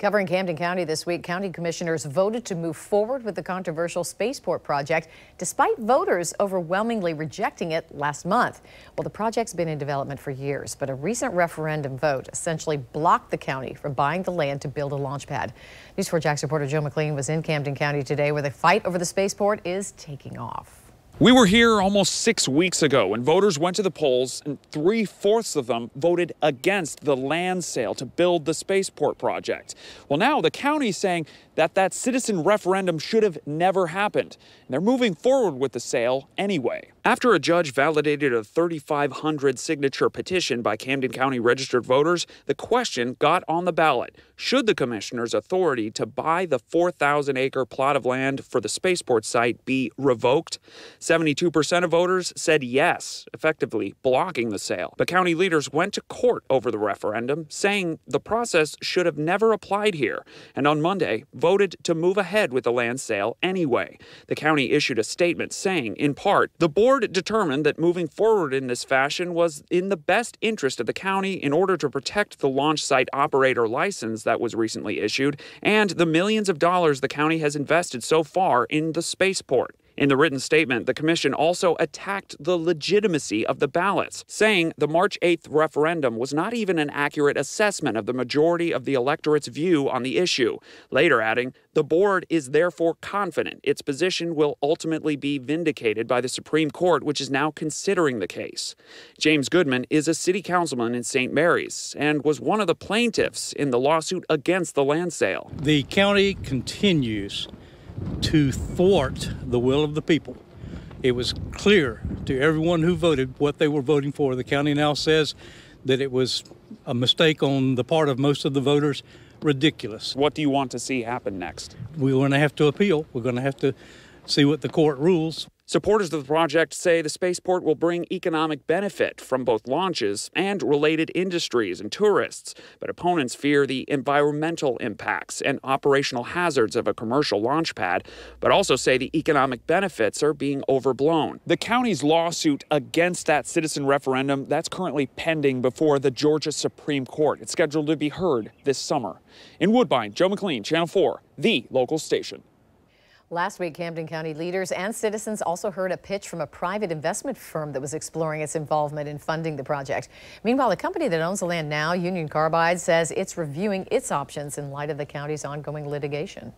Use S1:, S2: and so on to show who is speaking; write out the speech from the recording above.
S1: Covering Camden County this week, county commissioners voted to move forward with the controversial spaceport project, despite voters overwhelmingly rejecting it last month. Well, the project's been in development for years, but a recent referendum vote essentially blocked the county from buying the land to build a launch pad. News 4 Jax reporter Joe McLean was in Camden County today, where the fight over the spaceport is taking off.
S2: We were here almost six weeks ago when voters went to the polls and three fourths of them voted against the land sale to build the spaceport project. Well, now the county's saying that that citizen referendum should have never happened. And they're moving forward with the sale anyway. After a judge validated a 3,500 signature petition by Camden County registered voters, the question got on the ballot. Should the commissioner's authority to buy the 4,000 acre plot of land for the spaceport site be revoked? 72% of voters said yes, effectively blocking the sale. But county leaders went to court over the referendum, saying the process should have never applied here. And on Monday, voted to move ahead with the land sale anyway. The county issued a statement saying, in part, the board determined that moving forward in this fashion was in the best interest of the county in order to protect the launch site operator license that was recently issued and the millions of dollars the county has invested so far in the spaceport. In the written statement, the commission also attacked the legitimacy of the ballots, saying the March 8th referendum was not even an accurate assessment of the majority of the electorate's view on the issue. Later adding, the board is therefore confident its position will ultimately be vindicated by the Supreme Court, which is now considering the case. James Goodman is a city councilman in St. Mary's and was one of the plaintiffs in the lawsuit against the land sale.
S3: The county continues to thwart the will of the people. It was clear to everyone who voted what they were voting for. The county now says that it was a mistake on the part of most of the voters. Ridiculous.
S2: What do you want to see happen next?
S3: We're going to have to appeal. We're going to have to see what the court rules.
S2: Supporters of the project say the spaceport will bring economic benefit from both launches and related industries and tourists, but opponents fear the environmental impacts and operational hazards of a commercial launch pad, but also say the economic benefits are being overblown. The county's lawsuit against that citizen referendum that's currently pending before the Georgia Supreme Court. It's scheduled to be heard this summer. In Woodbine, Joe McLean, Channel 4, the local station.
S1: Last week, Camden County leaders and citizens also heard a pitch from a private investment firm that was exploring its involvement in funding the project. Meanwhile, the company that owns the land now, Union Carbide, says it's reviewing its options in light of the county's ongoing litigation.